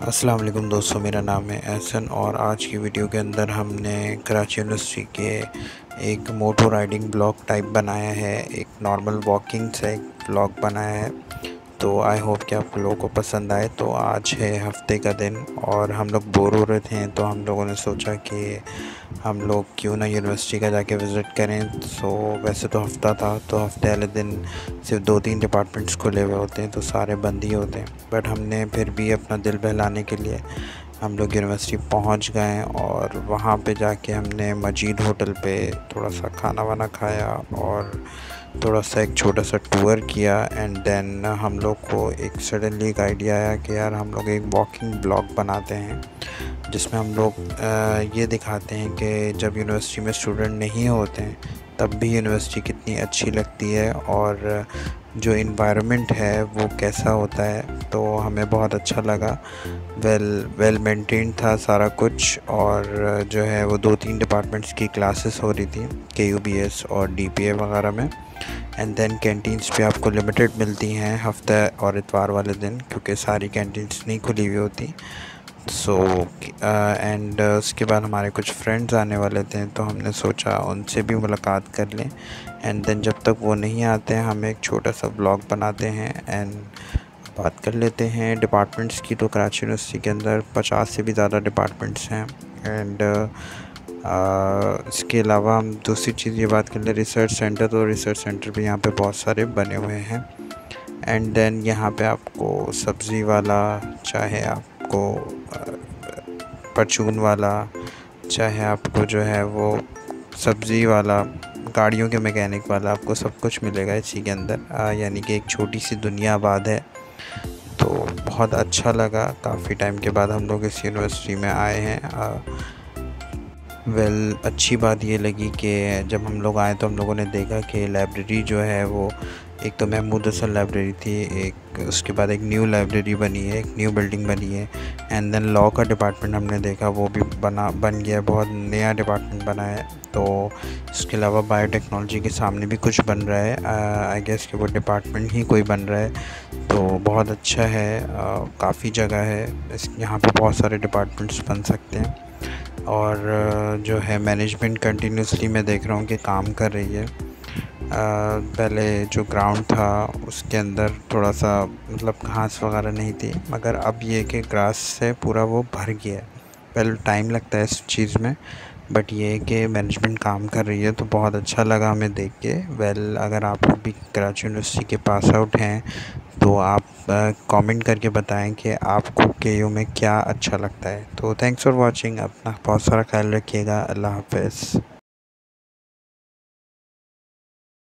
अस्सलाम वालेकुम दोस्तों, मेरा नाम है एहसन और आज की वीडियो के अंदर हमने कराची यूनिवर्सिटी के एक मोटो राइडिंग ब्लॉक टाइप बनाया है। एक नॉर्मल वॉकिंग से एक ब्लॉक बनाया है। तो आई होप कि आप लोगों को पसंद आए। तो आज है हफ़्ते का दिन और हम लोग बोर हो रहे थे तो हम लोगों ने सोचा कि हम लोग क्यों ना यूनिवर्सिटी का जाके विज़िट करें। सो वैसे तो हफ़्ता था तो हफ़्ते वाले दिन सिर्फ़ दो तीन डिपार्टमेंट्स खुले हुए होते हैं तो सारे बंद ही होते हैं। बट हमने फिर भी अपना दिल बहलाने के लिए हम लोग यूनिवर्सिटी पहुँच गए और वहाँ पे जाके हमने मजीद होटल पे थोड़ा सा खाना वाना खाया और थोड़ा सा एक छोटा सा टूर किया एंड देन हम लोग को एक सडनली एक आइडिया आया कि यार हम लोग एक वॉकिंग ब्लॉग बनाते हैं, जिसमें हम लोग ये दिखाते हैं कि जब यूनिवर्सिटी में स्टूडेंट नहीं होते हैं तब भी यूनिवर्सिटी कितनी अच्छी लगती है और जो इन्वायरमेंट है वो कैसा होता है तो हमें बहुत अच्छा लगा। वेल वेल मेंटेन था सारा कुछ और जो है वो दो तीन डिपार्टमेंट्स की क्लासेस हो रही थी के यू बी एस और डी पी ए वगैरह में। एंड देन कैंटीन्स भी आपको लिमिटेड मिलती हैं हफ़्ते और इतवार वाले दिन, क्योंकि सारी कैंटीन्स नहीं खुली हुई होती। सो एंड उसके बाद हमारे कुछ फ्रेंड्स आने वाले थे तो हमने सोचा उनसे भी मुलाकात कर लें। एंड देन जब तक वो नहीं आते हैं, हम एक छोटा सा ब्लॉग बनाते हैं एंड बात कर लेते हैं। डिपार्टमेंट्स की तो कराची यूनिवर्सिटी के अंदर पचास से भी ज़्यादा डिपार्टमेंट्स हैं। एंड इसके अलावा हम दूसरी चीज़ ये बात कर लें रिसर्च सेंटर तो रिसर्च सेंटर भी यहाँ पे बहुत सारे बने हुए हैं। एंड देन यहाँ पे आपको सब्ज़ी वाला, चाहे आपको, परचून वाला, चाहे आपको जो है वो सब्ज़ी वाला, गाड़ियों के मैकेनिक वाला, आपको सब कुछ मिलेगा इसी के अंदर। यानी कि एक छोटी सी दुनिया आबाद है। तो बहुत अच्छा लगा। काफ़ी टाइम के बाद हम लोग इस यूनिवर्सिटी में आए हैं। वेल well, अच्छी बात ये लगी कि जब हम लोग आए तो हम लोगों ने देखा कि लाइब्रेरी जो है वो एक तो महमूद असल लाइब्रेरी थी एक उसके बाद एक न्यू लाइब्रेरी बनी है एक न्यू बिल्डिंग बनी है एंड देन लॉ का डिपार्टमेंट हमने देखा वो भी बना बन गया बहुत नया डिपार्टमेंट बना है तो इसके अलावा बायोटेक्नोलॉजी के सामने भी कुछ बन रहा है आई गेस कि वो डिपार्टमेंट ही कोई बन रहा है तो बहुत अच्छा है काफ़ी जगह है इस यहाँ पे बहुत सारे डिपार्टमेंट्स बन सकते हैं। और जो है मैनेजमेंट कंटिन्यूसली मैं देख रहा हूँ कि काम कर रही है। पहले जो ग्राउंड था, उसके अंदर थोड़ा सा मतलब घास वगैरह नहीं थी, मगर अब ये कि ग्रास से पूरा वो भर गया है। पहले टाइम लगता है इस चीज़ में बट ये कि मैनेजमेंट काम कर रही है तो बहुत अच्छा लगा हमें देख के। वेल अगर आप भी कराची यूनिवर्सिटी के पास आउट हैं तो आप कमेंट करके बताएँ कि आपको के यू में क्या अच्छा लगता है। तो थैंक्स फॉर वाचिंग अपना बहुत सारा ख्याल रखिएगा। अल्लाह हाफ़